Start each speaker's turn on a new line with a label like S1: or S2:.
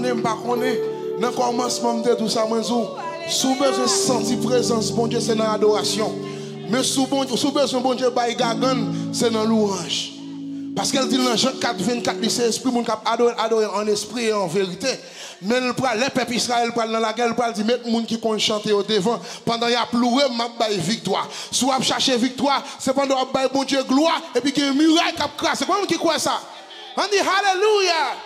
S1: de pas connaître, pas connaître. Commencement de tout ça, moi, sous besoin de sentir présence, bon Dieu, c'est dans l'adoration. Mais sous, bon, besoin, bon Dieu, bail c'est dans louange. Parce qu'elle dit dans Jean 4, 24, c'est l'esprit qui adorer, adorer en esprit et en vérité. Mais le les peuples Israël parle dans la guerre, parle dit mettre monde qui compte chanter au devant pendant y a pleuré m'a bail victoire. Soit chercher victoire, c'est pendant bail bon Dieu gloire et puis qu'il y a une muraille qui a C'est pas qui croit ça? On dit Alléluia.